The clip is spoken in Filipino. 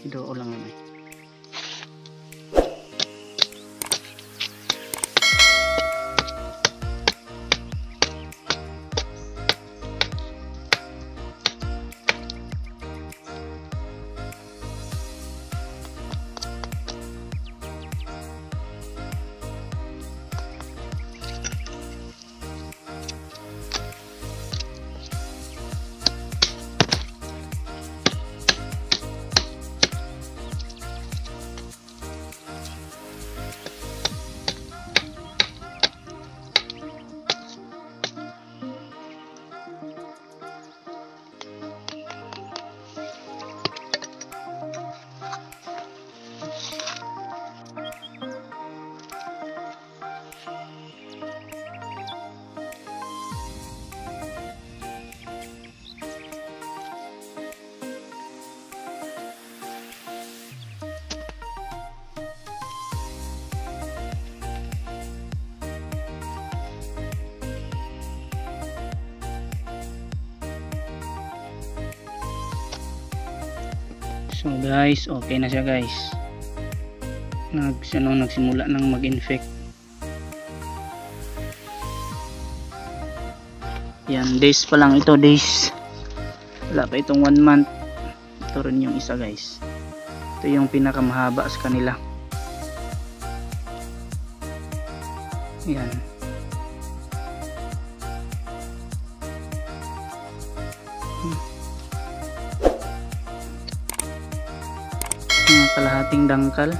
tidur ulang lagi. So guys, okay na siya guys. Nag, ano, nagsimula nang mag-infect. Yan, days pa lang ito, days. Wala pa itong 1 month. Ito rin yung isa guys. Ito yung pinakamahaba sa kanila. Yan. Mga kalahating dangkal